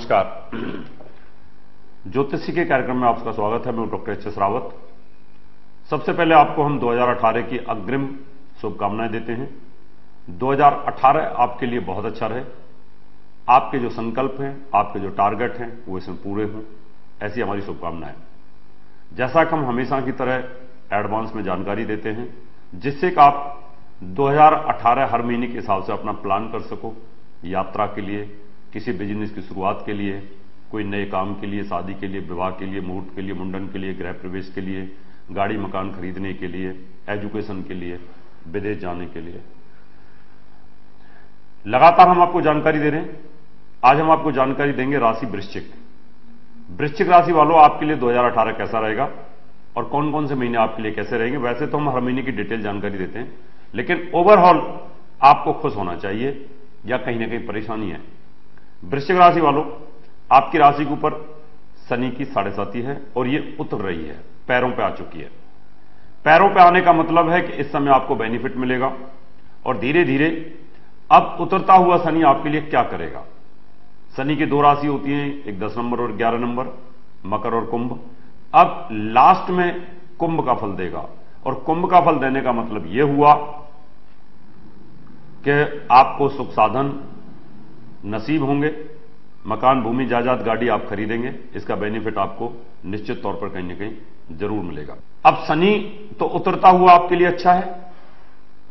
नमस्कार। ज्योतिषी के कार्यक्रम में आपका स्वागत है। मैं डॉक्टर एच एस रावत। सबसे पहले आपको हम 2018 की अग्रिम शुभकामनाएँ देते हैं। 2018 आपके लिए बहुत अच्छा रहे। आपके जो संकल्प हैं, आपके जो टारगेट हैं, वो इसमें पूरे हों। ऐसी हमारी शुभकामनाएँ। जैसा कि हम हमेशा की तरह एडवांस में जानकारी देते हैं, जिससे कि आप 2018 हर महीने के हिसाब से अपना प्लान कर सको यात्रा के लिए किसी बिज़नेस की शुरुआत के लिए, कोई नए काम के लिए, शादी के लिए, विवाह के लिए, मुहूर्त के लिए, मुंडन के लिए, गृह प्रवेश के लिए, गाड़ी मकान खरीदने के लिए एजुकेशन के लिए, विदेश जाने के लिए। लगातार हम आपको जानकारी दे रहे हैं। आज हम आपको जानकारी देंगे राशि वृश्चिक। वृश्चिक राशि वालों, आपके लिए 2018 कैसा रहेगा? और कौन कौन से महीने आपके लिए कैसे रहेंगे? वैसे तो हम हर महीने की डिटेल जानकारी देते हैं। लेकिन ओवरऑल आपको खुश होना चाहिए या कहीं ना कहीं परेशानी है। वृश्चिक राशि वालों, आपकी राशि के ऊपर शनि की साढ़े साथी है और ये उतर रही है, पैरों पे आ चुकी है। पैरों पे आने का मतलब है कि इस समय आपको बेनिफिट मिलेगा और धीरे धीरे अब उतरता हुआ शनि आपके लिए क्या करेगा? शनि की दो राशि होती हैं, एक दस नंबर और ग्यारह नंबर, मकर और कुंभ। अब लास्ट में कुंभ का फल देगा और कुंभ का फल देने का मतलब यह हुआ कि आपको सुख साधन नसीब होंगे। मकान, भूमि, जायदाद, गाड़ी आप खरीदेंगे। इसका बेनिफिट आपको निश्चित तौर पर कहीं ना कहीं ज़रूर मिलेगा। अब शनि तो उतरता हुआ आपके लिए अच्छा है।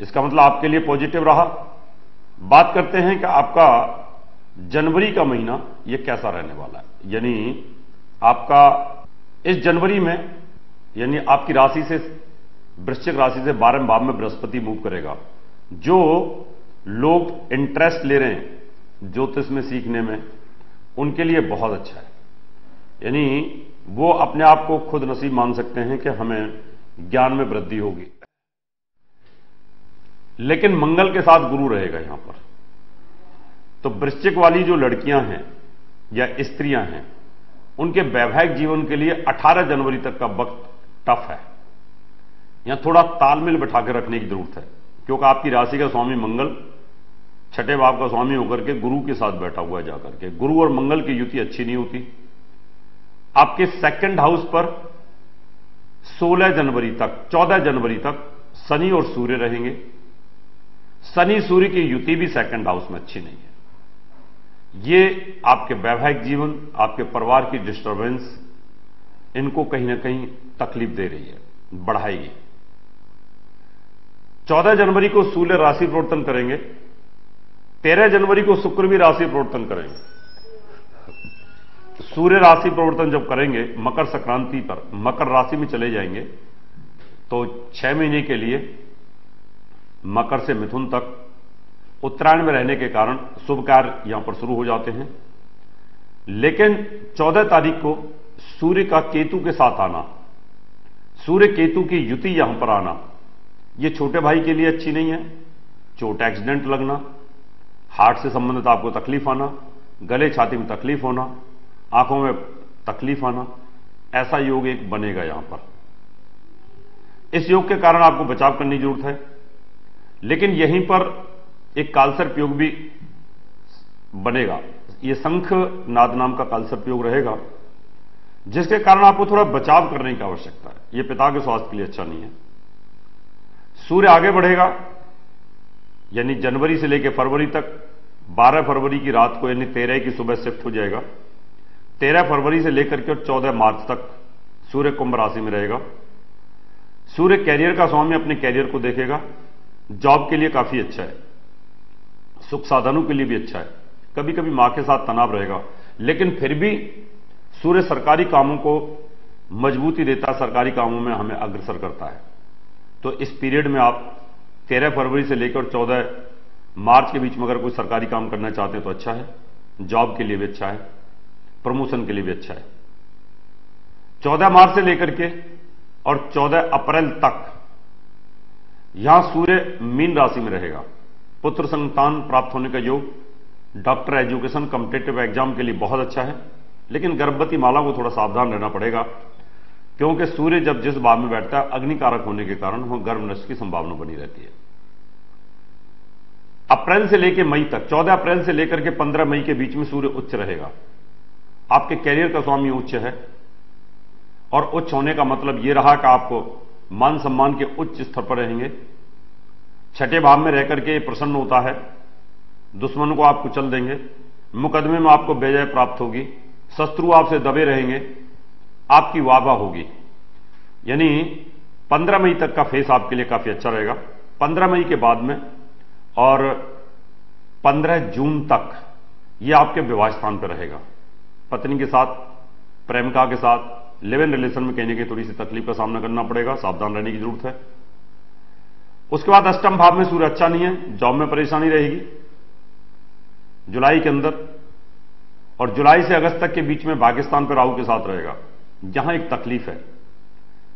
इसका मतलब आपके लिए पॉजिटिव रहा। बात करते हैं कि आपका जनवरी का महीना यह कैसा रहने वाला है। यानी आपका इस जनवरी में, यानी आपकी राशि से, वृश्चिक राशि से बारह भाव में बृहस्पति मूव करेगा। जो लोग इंटरेस्ट ले रहे हैं ज्योतिष में सीखने में, उनके लिए बहुत अच्छा है। यानी वो अपने आप को खुद नसीब मान सकते हैं कि हमें ज्ञान में वृद्धि होगी। लेकिन मंगल के साथ गुरु रहेगा यहाँ पर। तो वृश्चिक वाली जो लड़कियाँ हैं या स्त्रियाँ हैं, उनके वैवाहिक जीवन के लिए 18 जनवरी तक का वक्त टफ है। यहाँ थोड़ा तालमेल बैठा रखने की ज़रूरत है, क्योंकि आपकी राशि का स्वामी मंगल छठे भाव का स्वामी होकर के गुरु के साथ बैठा हुआ जाकर के। गुरु और मंगल की युति अच्छी नहीं होती। आपके सेकंड हाउस पर 16 जनवरी तक 14 जनवरी तक शनि और सूर्य रहेंगे। शनि सूर्य की युति भी सेकंड हाउस में अच्छी नहीं है। ये आपके वैवाहिक जीवन, आपके परिवार की डिस्टर्बेंस इनको कहीं ना कहीं तकलीफ़ दे रही है, बढ़ाएगी। 14 जनवरी को सूर्य राशि प्रवर्तन करेंगे। 13 जनवरी को शुक्र भी राशि प्रवर्तन करेंगे। सूर्य राशि प्रवर्तन जब करेंगे, मकर संक्रांति पर, मकर राशि में चले जाएँगे तो छह महीने के लिए, मकर से मिथुन तक, उत्तरायण में रहने के कारण शुभ कार्य यहाँ पर शुरू हो जाते हैं। लेकिन 14 तारीख को सूर्य का केतु के साथ आना, सूर्य केतु की युति यहाँ पर आना यह छोटे भाई के लिए अच्छी नहीं है, चोट, एक्सीडेंट लगना हार्ट से संबंधित आपको तकलीफ़ आना, गले छाती में तकलीफ़ होना, आँखों में तकलीफ़ आना, ऐसा योग एक बनेगा यहाँ पर। इस योग के कारण आपको बचाव करने की ज़रूरत है। लेकिन यहीं पर एक कालसर्प योग भी बनेगा। यह संख नाद नाम का कालसर्प योग रहेगा, जिसके कारण आपको थोड़ा बचाव करने की आवश्यकता है। यह पिता के स्वास्थ्य के लिए अच्छा नहीं है। सूर्य आगे बढ़ेगा, यानी जनवरी से लेकर फरवरी तक 12 फरवरी की रात को, यानी 13 की सुबह शिफ्ट हो जाएगा। 13 फरवरी से लेकर के और 14 मार्च तक सूर्य कुंभ राशि में रहेगा। सूर्य कैरियर का स्वामी अपने कैरियर को देखेगा। जॉब के लिए काफ़ी अच्छा है। सुख साधनों के लिए भी अच्छा है। कभी कभी माँ के साथ तनाव रहेगा। लेकिन फिर भी सूर्य सरकारी कामों को मजबूती देता, सरकारी कामों में हमें अग्रसर करता है। तो इस पीरियड में आप 13 फरवरी से लेकर 14 मार्च के बीच में अगर कोई सरकारी काम करना चाहते हैं तो अच्छा है। जॉब के लिए भी अच्छा है। प्रमोशन के लिए भी अच्छा है। 14 मार्च से लेकर के और 14 अप्रैल तक यहाँ सूर्य मीन राशि में रहेगा। पुत्र संतान प्राप्त होने का योग, डॉक्टर एजुकेशन, कम्पिटेटिव एग्ज़ाम के लिए बहुत अच्छा है। लेकिन गर्भवती माला को थोड़ा सावधान रहना पड़ेगा, क्योंकि सूर्य जब जिस भाव में बैठता है, अग्निकारक होने के कारण वह गर्भ नष्ट की संभावना बनी रहती है। अप्रैल से लेकर मई तक 14 अप्रैल से लेकर के 15 मई के बीच में सूर्य उच्च रहेगा। आपके कैरियर का स्वामी उच्च है। और उच्च होने का मतलब यह रहा कि आपको मान सम्मान के उच्च स्तर पर रहेंगे। छठे भाव में रहकर के प्रसन्न होता है। दुश्मन को आप कुचल देंगे। मुकदमे में आपको बेजय प्राप्त होगी। शत्रु आपसे दबे रहेंगे। आपकी वाहवा होगी। यानी पंद्रह मई तक का फेस आपके लिए काफ़ी अच्छा रहेगा। पंद्रह मई के बाद में और पंद्रह जून तक यह आपके विवाह स्थान पर रहेगा। पत्नी के साथ, प्रेमिका के साथ, लिव इन रिलेशन में कहने की थोड़ी सी तकलीफ़ का सामना करना पड़ेगा, सावधान रहने की ज़रूरत है। उसके बाद अष्टम भाव में सूर्य अच्छा नहीं है, जॉब में परेशानी रहेगी। जुलाई के अंदर और जुलाई से अगस्त तक के बीच में पाकिस्तान पर राहु के साथ रहेगा। जहाँ एक तकलीफ़ है,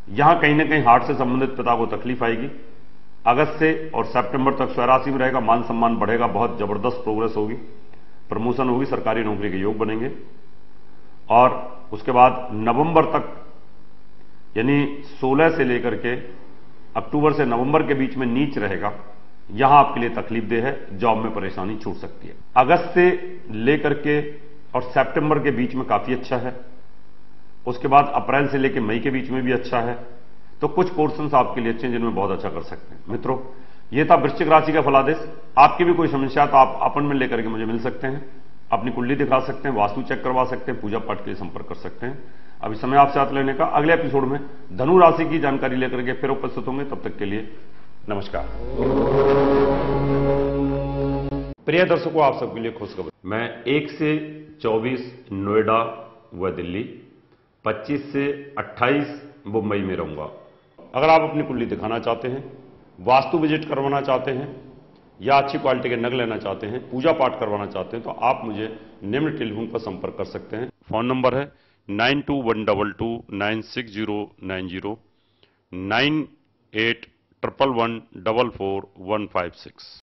यहाँ कहीं ना कहीं हार्ट से संबंधित पिता को तकलीफ़ आएगी। अगस्त से और सितंबर तक स्वराशि में रहेगा, मान सम्मान बढ़ेगा, बहुत ज़बरदस्त प्रोग्रेस होगी प्रमोशन होगी, सरकारी नौकरी के योग बनेंगे। और उसके बाद नवंबर तक, यानी 16 से लेकर के अक्टूबर से नवंबर के बीच में नीच रहेगा, यहाँ आपके लिए तकलीफ़ दे है, जॉब में परेशानी छूट सकती है। अगस्त से लेकर के और सितंबर के बीच में काफ़ी अच्छा है। उसके बाद अप्रैल से लेकर मई के बीच में भी अच्छा है। तो कुछ पोर्शन आपके लिए अच्छे हैं जिनमें बहुत अच्छा कर सकते हैं। मित्रों यह था वृश्चिक राशि का फलादेश। आपकी भी कोई समस्या तो आप अपॉइंटमेंट लेकर के मुझे मिल सकते हैं। अपनी कुंडली दिखा सकते हैं, वास्तु चेक करवा सकते हैं, पूजा पाठ के लिए संपर्क कर सकते हैं। अभी समय आपसे हाथ लेने का अगले एपिसोड में धनु राशि की जानकारी लेकर के फिर उपस्थित होंगे। तब तक के लिए नमस्कार। प्रिय दर्शकों, आप सबके लिए खुशखबर। मैं एक से 24 नोएडा व दिल्ली 25 से 28 मुंबई में रहूँगा। अगर आप अपनी कुंडली दिखाना चाहते हैं, वास्तु विज़िट करवाना चाहते हैं, या अच्छी क्वालिटी के नग लेना चाहते हैं, पूजा पाठ करवाना चाहते हैं तो आप मुझे निम्न टेलीफोन पर संपर्क कर सकते हैं। फ़ोन नंबर है nine two one double two, nine six zero, nine zero, nine eight triple one double four one five six.